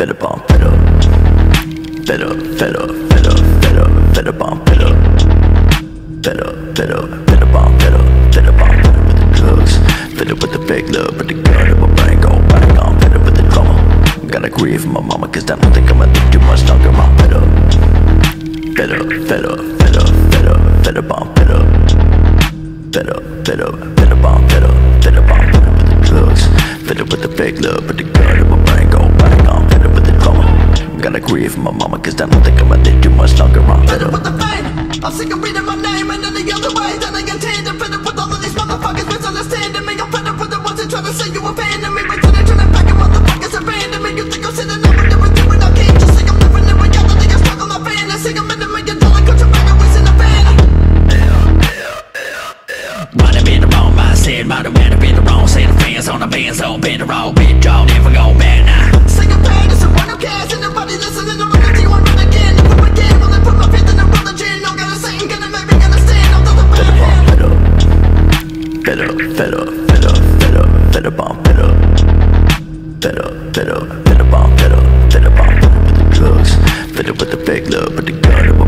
Fed up on fed up. Fed up, fed up, fed up, fed up, fed up on fed up. Fed up, fed up, fed up on fed up, fed up on fed up with the drugs. Fed up with the fake love, but the gun in my brain go back on fed up with the drama. Gotta grieve my mama, cause I don't think I'ma live too much longer. I'm fed up. Fed up, fed up, fed up, fed up, fed up on fed up. Fed up, fed up, fed up on fed up, fed up on fed up with the drugs. Fed up with the fake love, but the gun in my brain Gotta grieve for my mama, cause I don't think I'ma live too much longer. I'm fed Fed up up. with the fame. I'm sick of reading my name and any other way that I intend. I'm fed up with all of these motherfuckers misunderstanding me. I'm fed up with the ones that try to say you abandon me. Wait till they turn it back and motherfuckers abandon me. You think I'm sitting up and never doing I can't just think I'm living in reality. I struggle, I fantasy. I'm in a million dollar country back and wasting a fan. Might have been the wrong mindset, might have been, been the wrong set of fans on the bands, don't been the wrong bit, draw, never go back cares. And nobody listening to again. Put my faith in the religion? No, gotta say, gonna make me understand. I'm the Fed up fed up. Fed up, fed up, fed up, fed up, fed up fed up. Fed up, fed up, fed up fed up, fed up with the drugs. Fed up with the fake love, the gun my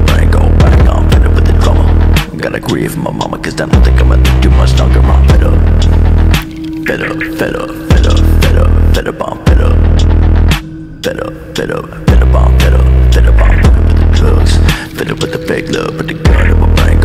fed up with the drama. Gotta grieve my mama, cause I don't think I'ma live too much longer. I'm fed up. Fed up, fed up, fed up, fed up, on fed up with the drugs. Up with the fake love, but the gun in my back